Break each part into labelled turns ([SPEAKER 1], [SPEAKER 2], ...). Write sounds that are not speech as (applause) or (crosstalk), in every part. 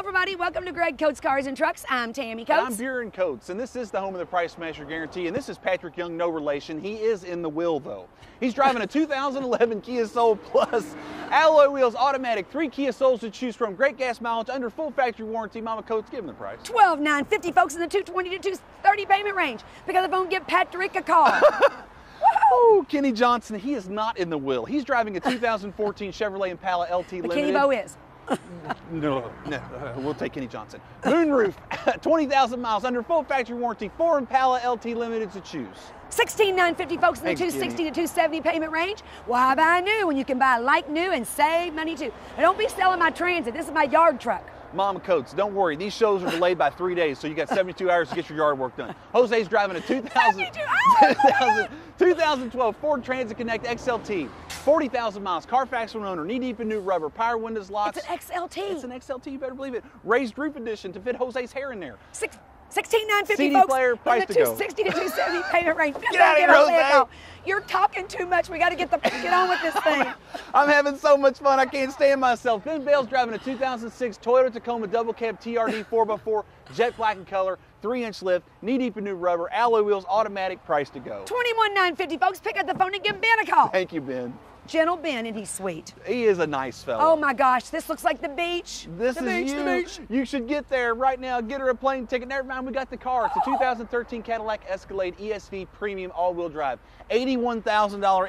[SPEAKER 1] everybody. Welcome to Greg Coates Cars and Trucks. I'm Tammy Coates.
[SPEAKER 2] And I'm Buren Coates, and this is the home of the Price Smasher Guarantee. And this is Patrick Young, no relation. He is in the wheel, though. He's driving a (laughs) 2011 Kia Soul Plus, alloy wheels, automatic, three Kia Souls to choose from, great gas mileage, under full factory warranty. Mama Coates, give him the price.
[SPEAKER 1] 12 950 folks in the 220 to 230 payment range. Pick up the phone, give Patrick a call. (laughs)
[SPEAKER 2] Oh, Kenny Johnson, he is not in the will. He's driving a 2014 Chevrolet Impala LT
[SPEAKER 1] But
[SPEAKER 2] Limited.
[SPEAKER 1] Kenny Bo is. (laughs)
[SPEAKER 2] No, no, uh, we'll take Kenny Johnson. Moonroof, (laughs) 20,000 miles, under full factory warranty, four Impala LT Limited to choose.
[SPEAKER 1] 16950 folks in the
[SPEAKER 2] Thanks,
[SPEAKER 1] 260
[SPEAKER 2] Kenny.
[SPEAKER 1] to 270 payment range. Why buy new when you can buy like new and save money too? And don't be selling my transit. This is my yard truck.
[SPEAKER 2] Mama Coats, don't worry. These shows are delayed by three days, so you got 72 hours to get your yard work done. Jose's driving a 2000, 2000 2012 Ford Transit Connect XLT, 40,000 miles, Carfax from owner, knee deep in new rubber, power windows, locks.
[SPEAKER 1] It's an XLT.
[SPEAKER 2] It's an XLT, you better believe it. Raised roof edition to fit Jose's hair in there.
[SPEAKER 1] Six, 16 950
[SPEAKER 2] CD
[SPEAKER 1] folks
[SPEAKER 2] player,
[SPEAKER 1] in
[SPEAKER 2] price
[SPEAKER 1] the
[SPEAKER 2] to go.
[SPEAKER 1] 260 to 270 (laughs) payment range.
[SPEAKER 2] Get out of here,
[SPEAKER 1] Jose a
[SPEAKER 2] Jose.
[SPEAKER 1] call. You're talking too much. We got to get the get on with this (laughs) thing.
[SPEAKER 2] I'm having so much fun, I can't stand myself. Ben Bale's driving a 2006 Toyota Tacoma Double Cab TRD 4x4, jet black in color, 3 inch lift, knee deep in new rubber, alloy wheels, automatic, price to go.
[SPEAKER 1] 21 950 folks. Pick up the phone and give Ben a call.
[SPEAKER 2] Thank you, Ben.
[SPEAKER 1] Gentle Ben, and he's sweet.
[SPEAKER 2] He is a nice fellow.
[SPEAKER 1] Oh my gosh, this looks like the beach.
[SPEAKER 2] This
[SPEAKER 1] the
[SPEAKER 2] is
[SPEAKER 1] beach,
[SPEAKER 2] you.
[SPEAKER 1] the beach.
[SPEAKER 2] You should get there right now. Get her a plane ticket. Never mind, we got the car. It's a 2013 Cadillac Escalade ESV Premium All-Wheel Drive. $81,000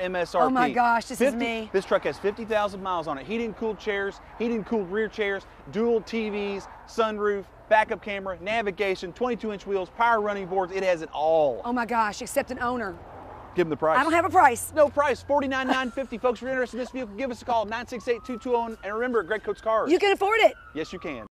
[SPEAKER 2] MSRP.
[SPEAKER 1] Oh my gosh, this is me.
[SPEAKER 2] This truck has 50,000 miles on it. Heated and cooled chairs, heated and cooled rear chairs, dual TVs, sunroof, backup camera, navigation, 22-inch wheels, power running boards. It has it all.
[SPEAKER 1] Oh my gosh, except an owner.
[SPEAKER 2] Give them the price.
[SPEAKER 1] I don't have a price.
[SPEAKER 2] no price. $49,950. Folks, if you're interested in this vehicle, give us a call 968-220. And remember, Greg Coates Cars.
[SPEAKER 1] You can afford it.
[SPEAKER 2] yes, you can.